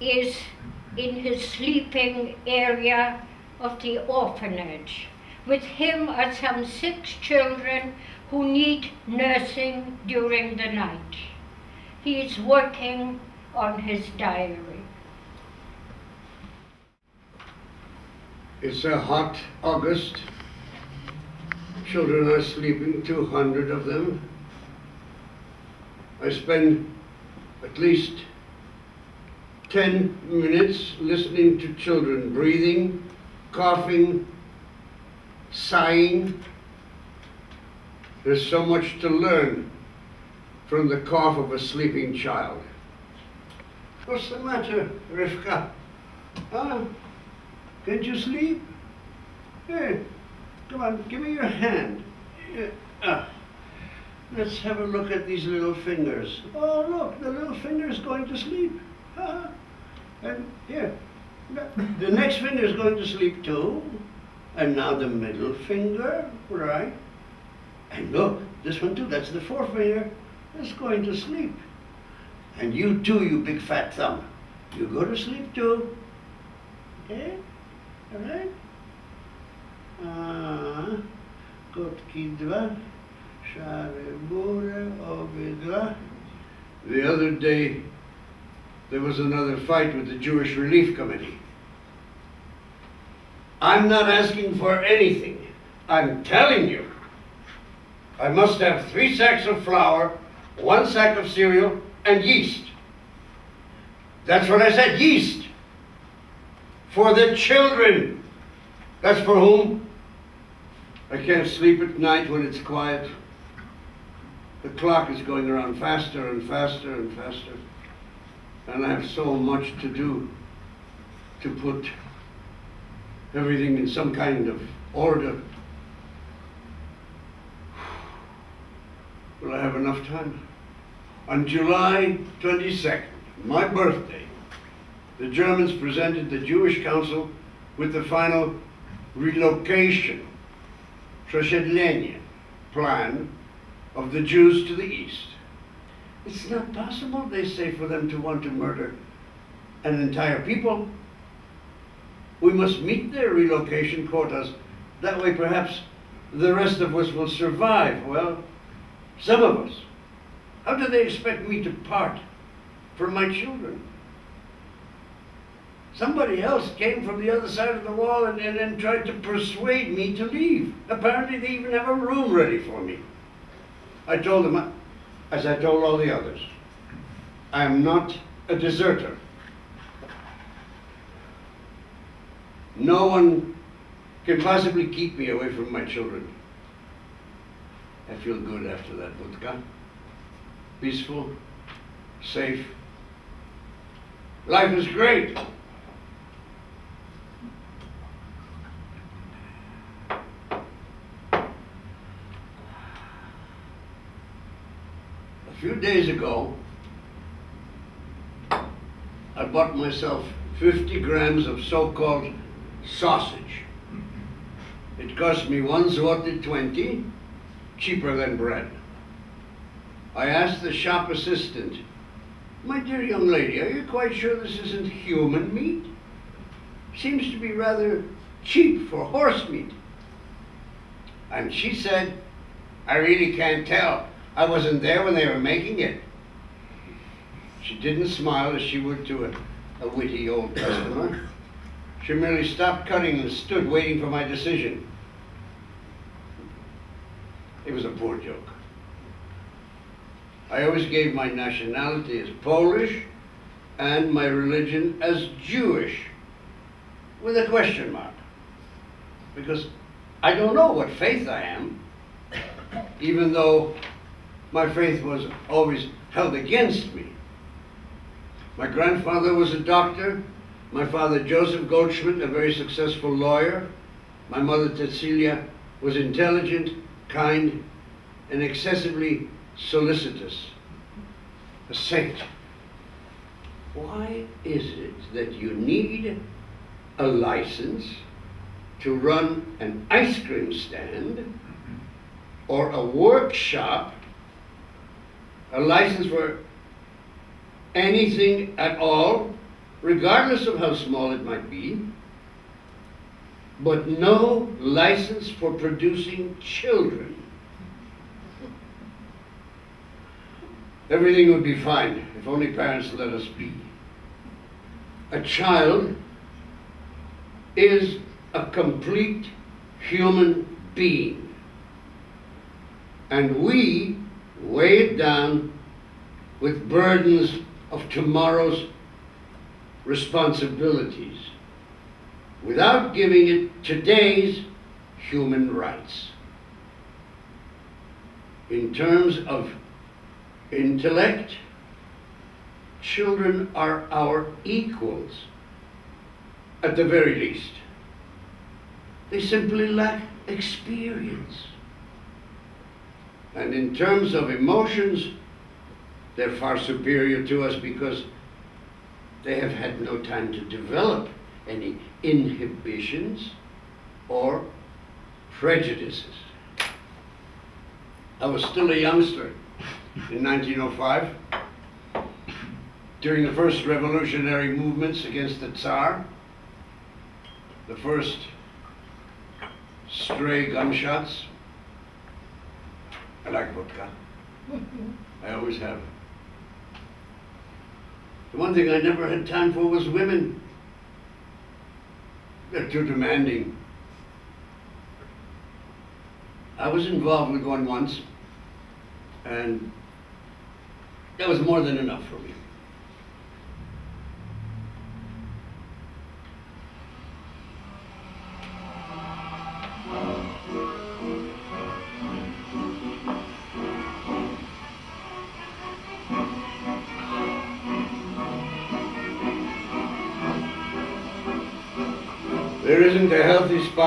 is in his sleeping area of the orphanage. With him are some six children who need nursing during the night. He is working on his diary. It's a hot August. Children are sleeping, 200 of them. I spend at least 10 minutes listening to children breathing, coughing, sighing. There's so much to learn from the cough of a sleeping child. What's the matter, Rivka? Huh? Can't you sleep? Here, come on, give me your hand. Yeah. Ah. Let's have a look at these little fingers. Oh, look, the little finger's going to sleep. Ah. And here, the next finger is going to sleep too. And now the middle finger, right? And look, this one too, that's the fourth finger, is going to sleep. And you too, you big fat thumb. You go to sleep too. Okay? All right? Ah, kotki dwa, share. The other day, there was another fight with the Jewish Relief Committee. I'm not asking for anything. I'm telling you. I must have three sacks of flour, one sack of cereal, and yeast. That's what I said, yeast. For the children. That's for whom? I can't sleep at night when it's quiet. The clock is going around faster and faster and faster. And I have so much to do to put everything in some kind of order. Will I have enough time? On July 22nd, my birthday, the Germans presented the Jewish Council with the final relocation, Przesiedlenie, plan of the Jews to the east. It's not possible, they say, for them to want to murder an entire people. We must meet their relocation quotas. That way, perhaps, the rest of us will survive. Well, some of us. How do they expect me to part from my children? Somebody else came from the other side of the wall and, and, and tried to persuade me to leave. Apparently, they even have a room ready for me. I told them, as I told all the others, I am not a deserter. No one can possibly keep me away from my children. I feel good after that vodka. Peaceful, safe. Life is great. Few days ago, I bought myself 50 grams of so-called sausage. It cost me one zloty 20, cheaper than bread. I asked the shop assistant, my dear young lady, are you quite sure this isn't human meat? Seems to be rather cheap for horse meat. And she said, I really can't tell. I wasn't there when they were making it. She didn't smile as she would to a, a witty old customer. She merely stopped cutting and stood waiting for my decision. It was a poor joke. I always gave my nationality as Polish and my religion as Jewish, with a question mark. Because I don't know what faith I am, even though my faith was always held against me. My grandfather was a doctor, my father Joseph Goldschmidt, a very successful lawyer, my mother Cecilia was intelligent, kind, and excessively solicitous, a saint. Why is it that you need a license to run an ice cream stand or a workshop, a license for anything at all, regardless of how small it might be, but no license for producing children. Everything would be fine if only parents let us be. A child is a complete human being. And we weigh it down with burdens of tomorrow's responsibilities without giving it today's human rights. In terms of intellect, children are our equals, at the very least. They simply lack experience. And in terms of emotions, they're far superior to us because they have had no time to develop any inhibitions or prejudices. I was still a youngster in 1905 during the first revolutionary movements against the Tsar, the first stray gunshots. I like vodka. I always have. The one thing I never had time for was women. They're too demanding. I was involved with one once, and that was more than enough for me.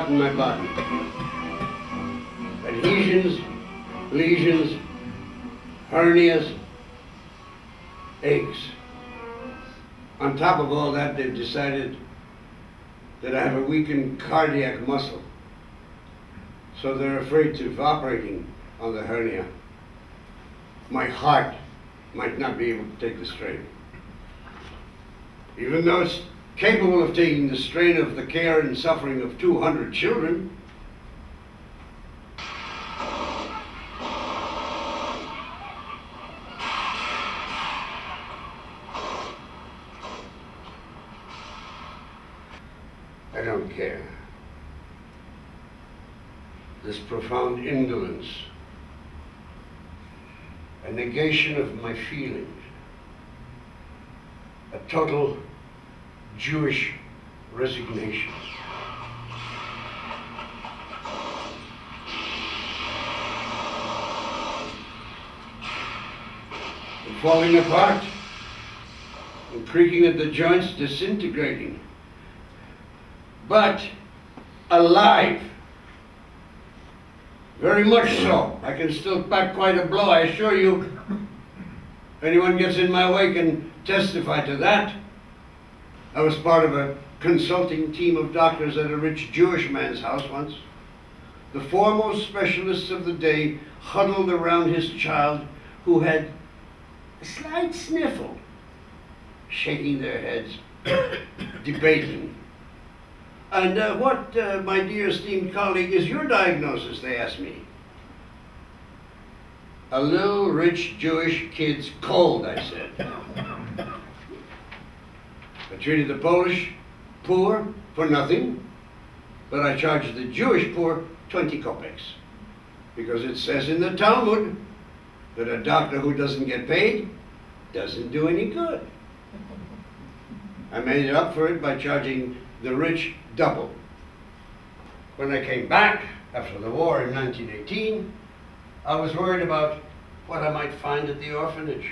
Spot in my body. Adhesions, lesions, hernias, aches. On top of all that, they've decided that I have a weakened cardiac muscle. So they're afraid of operating on the hernia. My heart might not be able to take the strain. Even though it's capable of taking the strain of the care and suffering of 200 children. I don't care. This profound indolence, a negation of my feelings, a total Jewish resignation. And falling apart and creaking at the joints, disintegrating. But alive. Very much so. I can still pack quite a blow, I assure you. Anyone gets in my way can testify to that. I was part of a consulting team of doctors at a rich Jewish man's house once. The foremost specialists of the day huddled around his child who had a slight sniffle, shaking their heads, debating. And uh, what, uh, my dear esteemed colleague, is your diagnosis, they asked me. A little rich Jewish kid's cold, I said. Treated the Polish poor for nothing, but I charged the Jewish poor 20 kopecks. Because it says in the Talmud that a doctor who doesn't get paid doesn't do any good. I made it up for it by charging the rich double. When I came back after the war in 1918, I was worried about what I might find at the orphanage.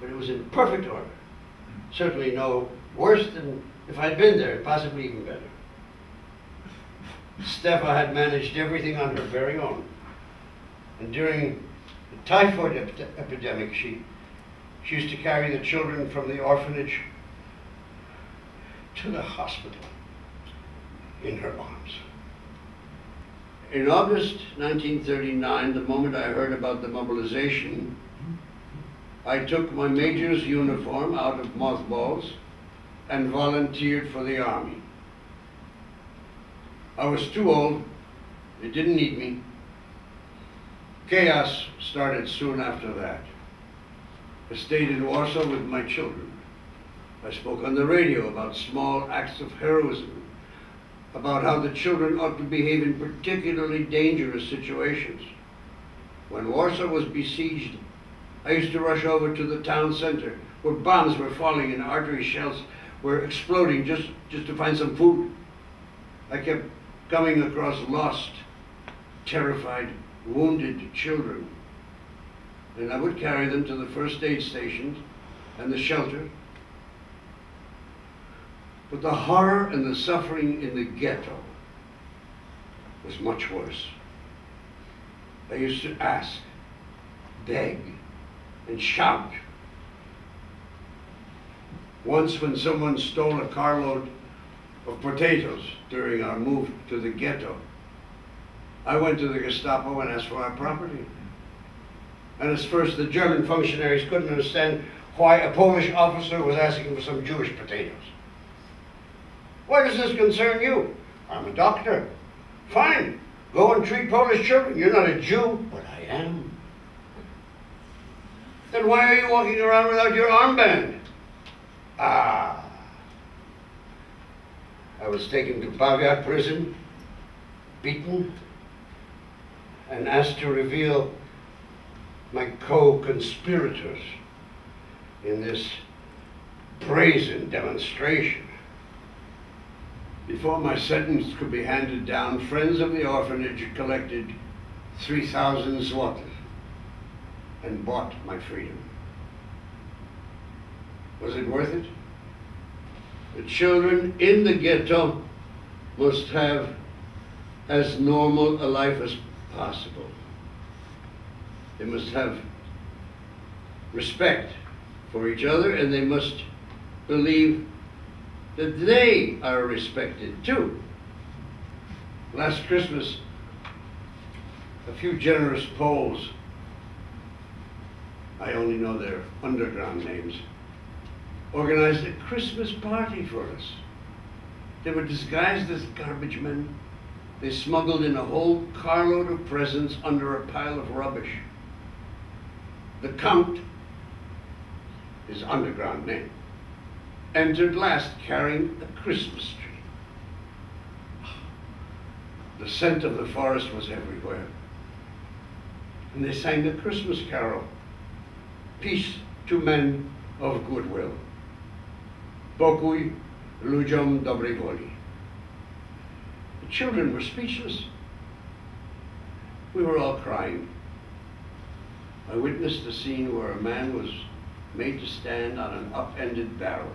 But it was in perfect order. Certainly no worse than if I'd been there, possibly even better. Stefa had managed everything on her very own. And during the typhoid ep epidemic, she, she used to carry the children from the orphanage to the hospital in her arms. In August 1939, the moment I heard about the mobilization, I took my major's uniform out of mothballs and volunteered for the army. I was too old, they didn't need me. Chaos started soon after that. I stayed in Warsaw with my children. I spoke on the radio about small acts of heroism, about how the children ought to behave in particularly dangerous situations. When Warsaw was besieged, I used to rush over to the town center where bombs were falling and artillery shells were exploding just, just to find some food. I kept coming across lost, terrified, wounded children. And I would carry them to the first aid stations and the shelter. But the horror and the suffering in the ghetto was much worse. I used to ask, beg, and shout. Once when someone stole a carload of potatoes during our move to the ghetto, I went to the Gestapo and asked for our property. And at first the German functionaries couldn't understand why a Polish officer was asking for some Jewish potatoes. Why does this concern you? I'm a doctor. Fine, go and treat Polish children. You're not a Jew, but I am. Then why are you walking around without your armband? Ah. I was taken to Pawiak prison, beaten, and asked to reveal my co-conspirators in this brazen demonstration. Before my sentence could be handed down, friends of the orphanage collected 3,000 zlotys and bought my freedom. Was it worth it? The children in the ghetto must have as normal a life as possible. They must have respect for each other and they must believe that they are respected too. Last Christmas, a few generous Poles, I only know their underground names, organized a Christmas party for us. They were disguised as garbage men. They smuggled in a whole carload of presents under a pile of rubbish. The Count, his underground name, entered last carrying a Christmas tree. The scent of the forest was everywhere. And they sang a Christmas carol, Peace to Men of Goodwill. Pokój ludziom dobrej woli. The children were speechless. We were all crying. I witnessed a scene where a man was made to stand on an upended barrel.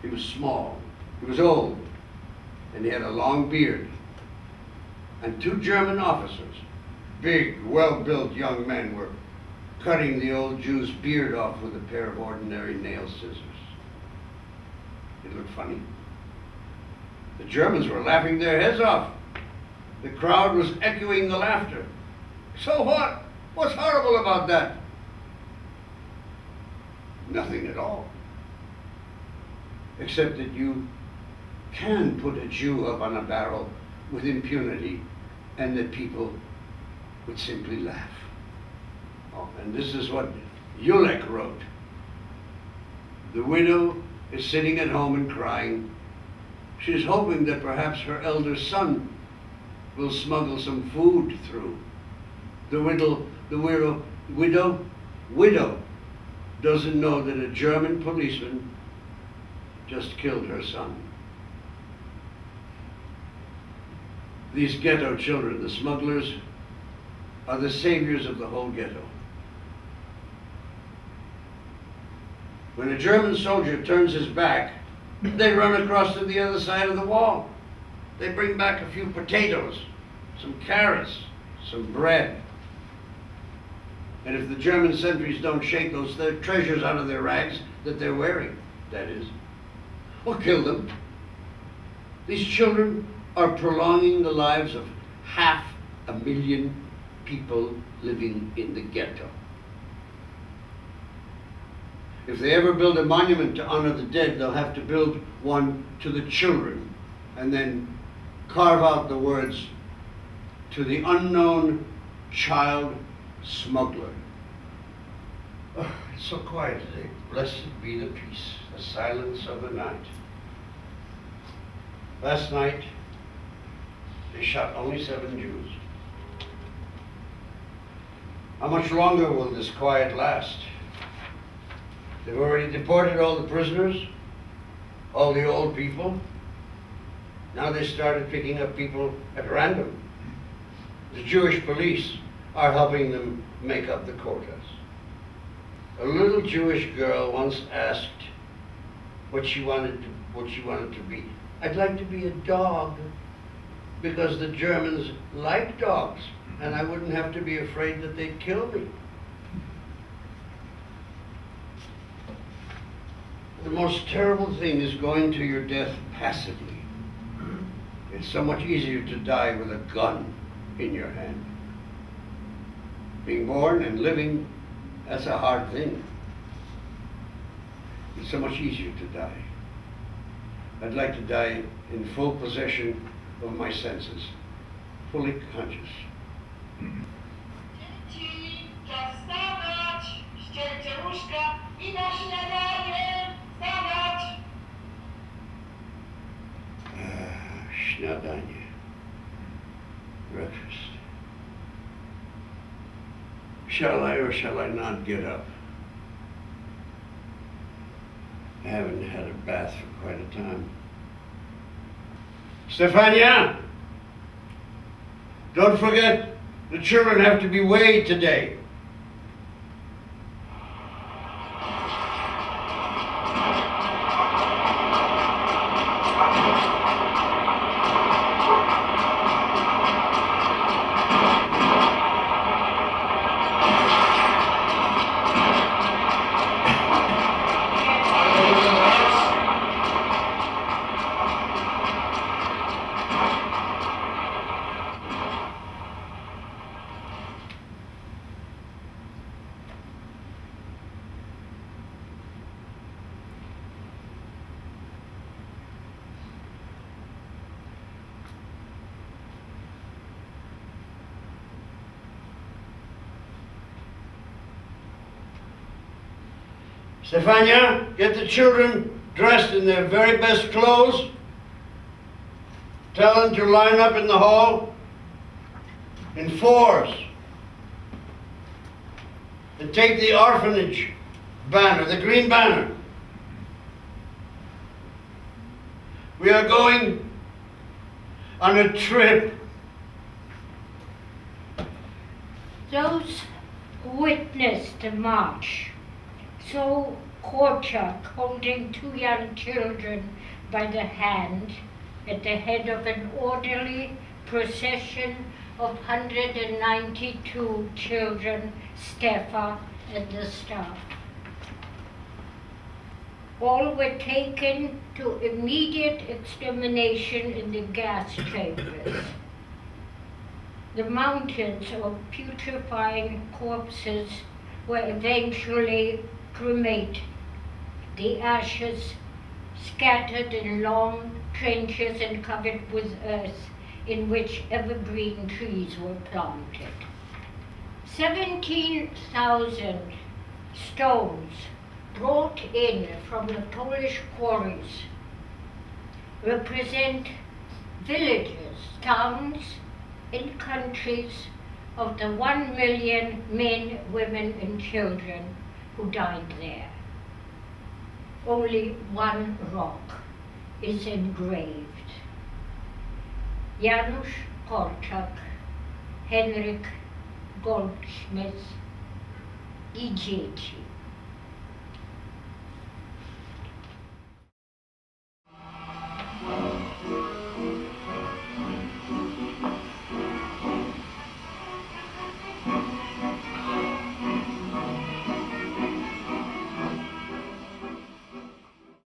He was small, he was old, and he had a long beard. And two German officers, big, well-built young men, were cutting the old Jew's beard off with a pair of ordinary nail scissors. It looked funny. The Germans were laughing their heads off. The crowd was echoing the laughter. So what? What's horrible about that? Nothing at all. Except that you can put a Jew up on a barrel with impunity and that people would simply laugh. And this is what Ulek wrote. The widow is sitting at home and crying. She's hoping that perhaps her elder son will smuggle some food through. The widow, the widow, widow, widow doesn't know that a German policeman just killed her son. These ghetto children, the smugglers, are the saviors of the whole ghetto. When a German soldier turns his back, they run across to the other side of the wall. They bring back a few potatoes, some carrots, some bread. And if the German sentries don't shake those treasures out of their rags that they're wearing, that is, or kill them, these children are prolonging the lives of half a million people living in the ghetto. If they ever build a monument to honor the dead, they'll have to build one to the children and then carve out the words to the unknown child smuggler. Oh, it's so quiet today. Blessed be the peace, the silence of the night. Last night, they shot only seven Jews. How much longer will this quiet last? They've already deported all the prisoners, all the old people. Now they started picking up people at random. The Jewish police are helping them make up the quotas. A little Jewish girl once asked what she wanted to, what she wanted to be. I'd like to be a dog because the Germans like dogs and I wouldn't have to be afraid that they'd kill me. The most terrible thing is going to your death passively. Hmm? It's so much easier to die with a gun in your hand. Being born and living, that's a hard thing. It's so much easier to die. I'd like to die in full possession of my senses, fully conscious. Hmm. Dzieci, czas wstawać! Ścielcie łóżka i na śniadanie! Wstawać! Ah, śniadanie. Breakfast. Shall I or shall I not get up? I haven't had a bath for quite a time. Stefania! Don't forget, the children have to be weighed today. Stefania, get the children dressed in their very best clothes. Tell them to line up in the hall in fours. And take the orphanage banner, the green banner. We are going on a trip. Those witnessed the march saw Korczak holding two young children by the hand at the head of an orderly procession of 192 children, Stefa and the staff. All were taken to immediate extermination in the gas chambers. The mountains of putrefying corpses were eventually cremated. The ashes scattered in long trenches and covered with earth in which evergreen trees were planted. 17,000 stones brought in from the Polish quarries represent villages, towns, and countries of the one million men, women, and children who died there. Only one rock is engraved. Janusz Korczak, Henryk Goldschmidt i dzieci.